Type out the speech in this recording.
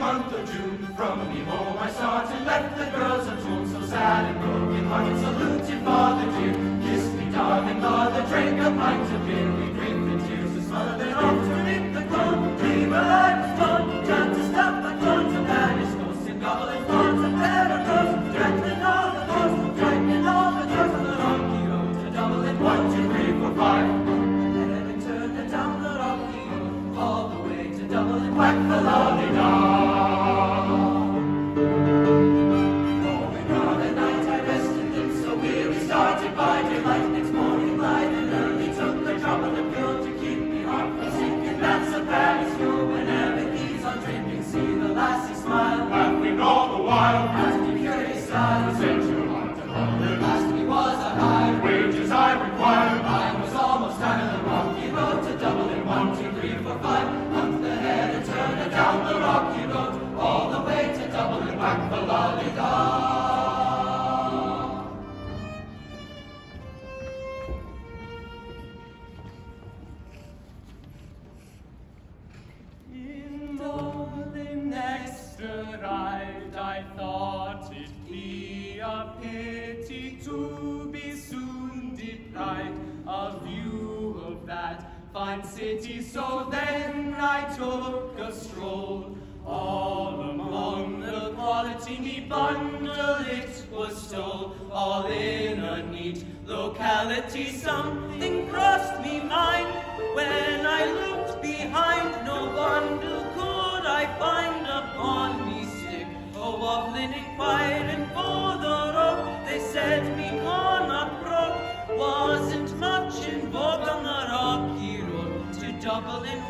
month of June. From me home I started, left the girls at home, so sad and broken hearted, saluted Father dear. Kiss me, darling mother, drink a pint of beer. We drink the tears of smothered off to the corn. Dream a life was gone, trying to stop the clones of vanish ghosts and gobbling fawns and better girls. Threatening all the doors, frightening all the doors on the rocky road to Dublin. One, two, three, four, five. The thought it be a pity to be soon deprived of view of that fine city. So then I took a stroll all among the quality me bundle. It was stole all in a neat locality. Something crossed me mind when I looked double in